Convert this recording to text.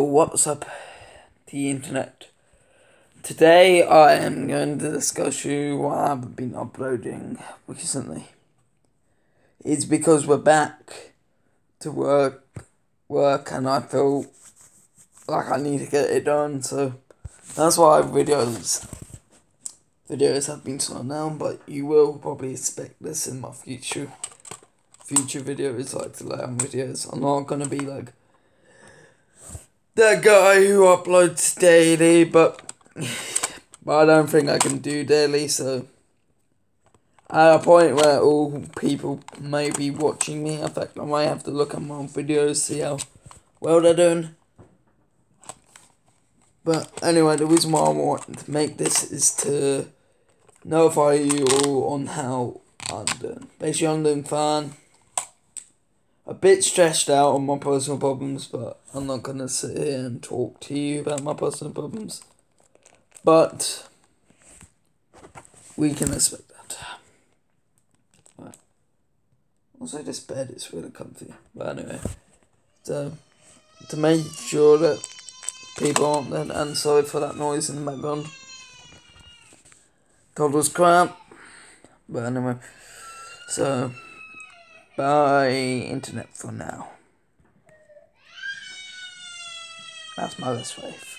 What's up, the internet? Today I am going to discuss you what I haven't been uploading recently. It's because we're back to work, work, and I feel like I need to get it done. So that's why videos, videos have been slowed down. But you will probably expect this in my future, future videos, like the lamb videos. I'm not gonna be like that guy who uploads daily, but, but I don't think I can do daily, so at a point where all people may be watching me, in fact I might have to look at my own videos, see how well they're doing. But anyway, the reason why I want to make this is to notify you all on how I'm doing. Basically, I'm doing fine a bit stressed out on my personal problems, but I'm not gonna sit here and talk to you about my personal problems. But we can expect that. Right. Also, this bed is really comfy. But anyway, so to make sure that people aren't then, and sorry for that noise in the background. God was crap. But anyway, so. Bye, internet, for now. That's my best wave.